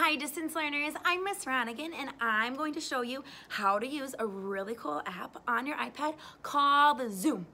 Hi distance learners, I'm Miss Ronigan and I'm going to show you how to use a really cool app on your iPad called Zoom.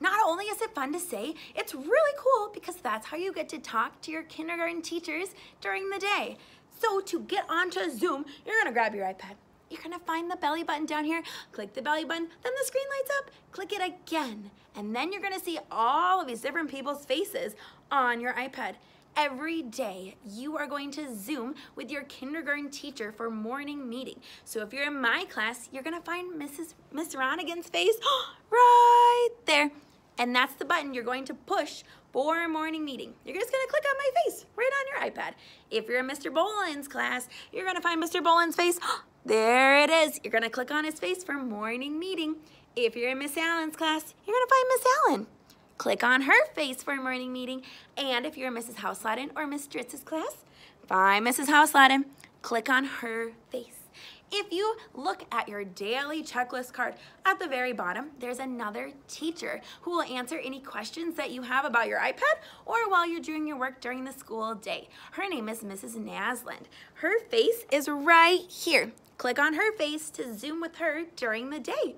Not only is it fun to say, it's really cool because that's how you get to talk to your kindergarten teachers during the day. So to get onto Zoom, you're gonna grab your iPad. You're gonna find the belly button down here, click the belly button, then the screen lights up, click it again. And then you're gonna see all of these different people's faces on your iPad. Every day, you are going to Zoom with your kindergarten teacher for morning meeting. So if you're in my class, you're gonna find Mrs. Miss Ronigan's face right there. And that's the button you're going to push for morning meeting. You're just gonna click on my face right on your iPad. If you're in Mr. Boland's class, you're gonna find Mr. Boland's face. There it is. You're gonna click on his face for morning meeting. If you're in Miss Allen's class, you're gonna find Miss Allen click on her face for a morning meeting. And if you're Mrs. Houseladden or Miss Dritz's class, find Mrs. Houseladden, click on her face. If you look at your daily checklist card at the very bottom, there's another teacher who will answer any questions that you have about your iPad or while you're doing your work during the school day. Her name is Mrs. Nasland. Her face is right here. Click on her face to Zoom with her during the day.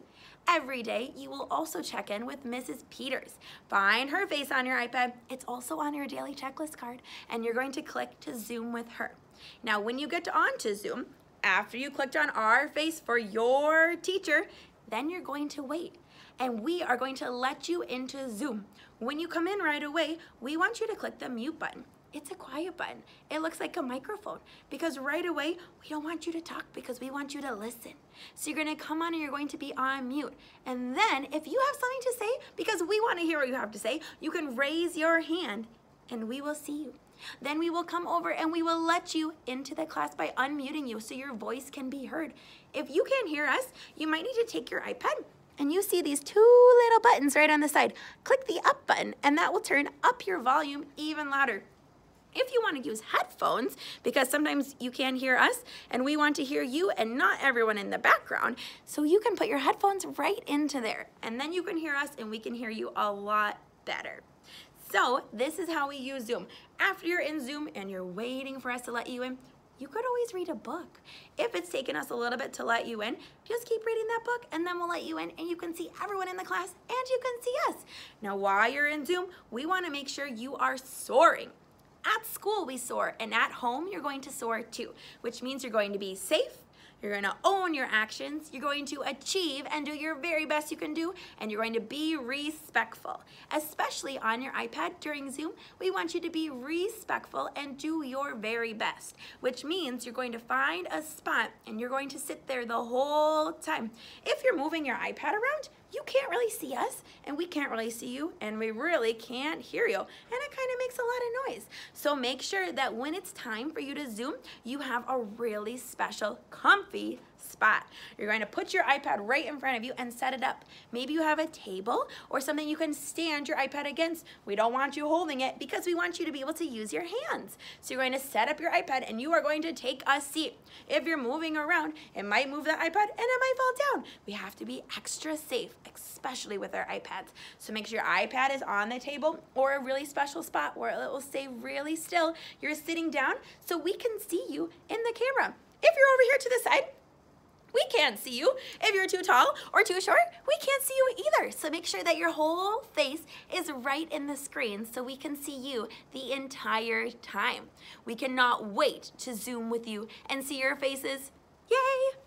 Every day, you will also check in with Mrs. Peters. Find her face on your iPad. It's also on your daily checklist card, and you're going to click to Zoom with her. Now, when you get on to Zoom, after you clicked on our face for your teacher, then you're going to wait. And we are going to let you into Zoom. When you come in right away, we want you to click the mute button it's a quiet button. It looks like a microphone because right away, we don't want you to talk because we want you to listen. So you're gonna come on and you're going to be on mute. And then if you have something to say, because we wanna hear what you have to say, you can raise your hand and we will see you. Then we will come over and we will let you into the class by unmuting you so your voice can be heard. If you can't hear us, you might need to take your iPad and you see these two little buttons right on the side. Click the up button and that will turn up your volume even louder. If you want to use headphones, because sometimes you can't hear us and we want to hear you and not everyone in the background, so you can put your headphones right into there and then you can hear us and we can hear you a lot better. So this is how we use Zoom. After you're in Zoom and you're waiting for us to let you in, you could always read a book. If it's taken us a little bit to let you in, just keep reading that book and then we'll let you in and you can see everyone in the class and you can see us. Now while you're in Zoom, we wanna make sure you are soaring. At school, we soar, and at home, you're going to soar too, which means you're going to be safe, you're gonna own your actions, you're going to achieve and do your very best you can do, and you're going to be respectful. Especially on your iPad during Zoom, we want you to be respectful and do your very best, which means you're going to find a spot and you're going to sit there the whole time. If you're moving your iPad around, you can't really see us and we can't really see you and we really can't hear you and it kind of makes a lot of noise. So make sure that when it's time for you to Zoom, you have a really special comfy spot. You're going to put your iPad right in front of you and set it up. Maybe you have a table or something you can stand your iPad against. We don't want you holding it because we want you to be able to use your hands. So you're going to set up your iPad and you are going to take a seat. If you're moving around, it might move the iPad and it might fall down. We have to be extra safe, especially with our iPads. So make sure your iPad is on the table or a really special spot where it will stay really still. You're sitting down so we can see you in the camera. If you're over here to the side, we can't see you. If you're too tall or too short, we can't see you either. So make sure that your whole face is right in the screen so we can see you the entire time. We cannot wait to Zoom with you and see your faces. Yay!